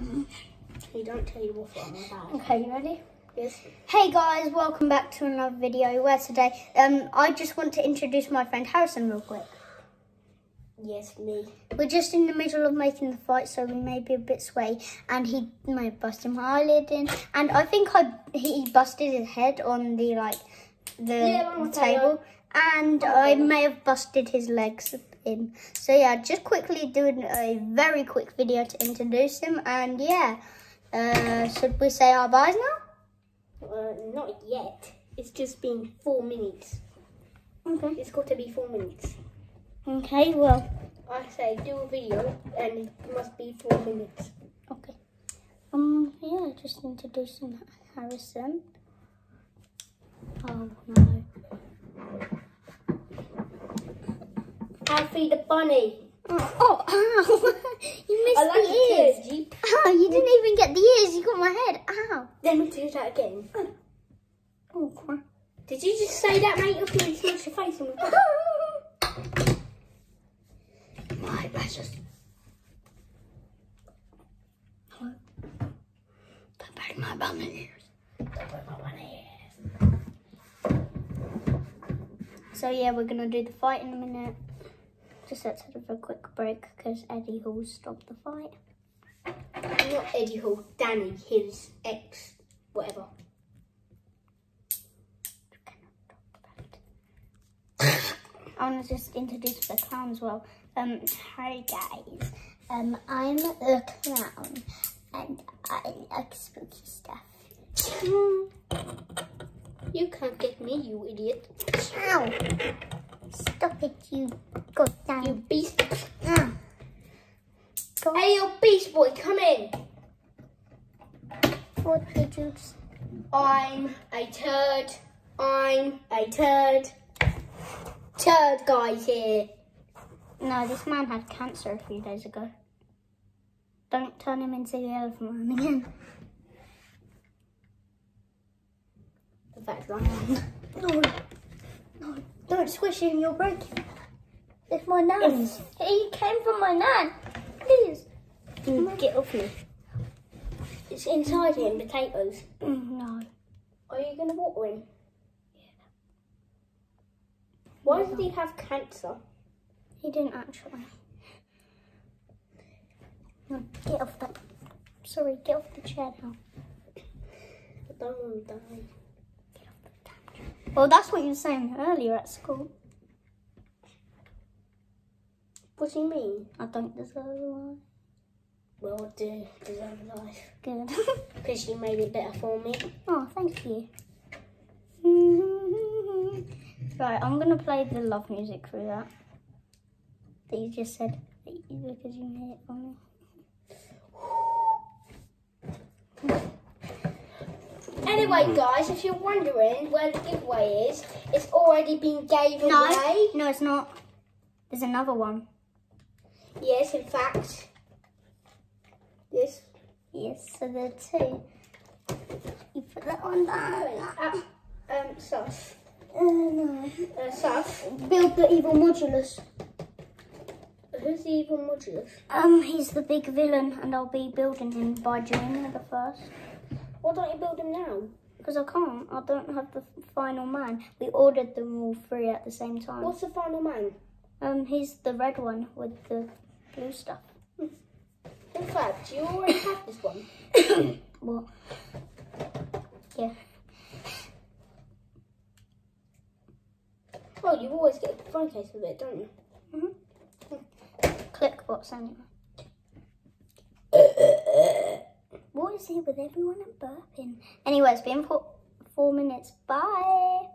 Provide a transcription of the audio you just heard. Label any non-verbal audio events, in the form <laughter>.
You don't tell you what I'm about. Okay, you ready? Yes. Hey guys, welcome back to another video where today um I just want to introduce my friend Harrison real quick. Yes, me. We're just in the middle of making the fight so we may be a bit sway and he may have busted my eyelid in and I think I he busted his head on the like the Yeah, on the table and I may have busted his legs in. So yeah, just quickly doing a very quick video to introduce him and yeah. Uh, should we say our byes now? Uh, not yet. It's just been four minutes. Okay. It's got to be four minutes. Okay, well, I say do a video and it must be four minutes. okay. Um, yeah, just introducing Harrison. Oh no. Alfie the bunny. Oh, oh ow! <laughs> you missed like the ears. Jeep. Ow, you didn't even get the ears. You got my head. Ow. Let me do that again. Oh crap. Did you just say that, mate? You're going to smash your face on the My <laughs> precious. Put back my bum ears. So yeah, we're gonna do the fight in a minute. Just let's have a quick break because Eddie Hall stopped the fight. Not Eddie Hall, Danny, his ex, whatever. I want to just introduce the clown as well. Um, hi guys. Um, I'm a clown and I like spooky stuff. You can't get me, you idiot. Ow! Stop it, you goddamn. You beast. Ah. Go Hey, you beast boy, come in. What did you s- I'm a turd. I'm a turd. Turd guys here. No, this man had cancer a few days ago. Don't turn him into the elephant man again. The fact I am. No, no, don't squish him, you'll break him. It's my nan's. He came from my nan. Please. Mm, Get off me. It's inside him, potatoes. Mm, No. Are you going to water him? Yeah. Why did he have cancer? He didn't actually. No, get off that. Sorry, get off the chair now. I don't want to die. Well, that's what you were saying earlier at school. What do you mean? I don't deserve life. Well, I do deserve a life. Good. <laughs> Because you made it better for me. oh, thank you. <laughs> right, I'm gonna play the love music through that. That you just said because you made it for me. Anyway, guys, if you're wondering where the giveaway is, it's already been gave No, away. no, it's not. There's another one. Yes, in fact. This. Yes, so there are two. You put that one down. Uh, um, sus. Uh, no. Uh, sus. Build the evil modulus. Who's the evil modulus? Um, he's the big villain, and I'll be building him by June the first. Why don't you build him now? Because I can't. I don't have the final man. We ordered them all three at the same time. What's the final man? Um, he's the red one with the blue stuff. In fact, you already have this one. <coughs> What? Yeah. Oh, you always get a phone case with it, don't you? Mhm. Click what's anyway. What is it with everyone and burping? Anyway, it's been four, four minutes. Bye.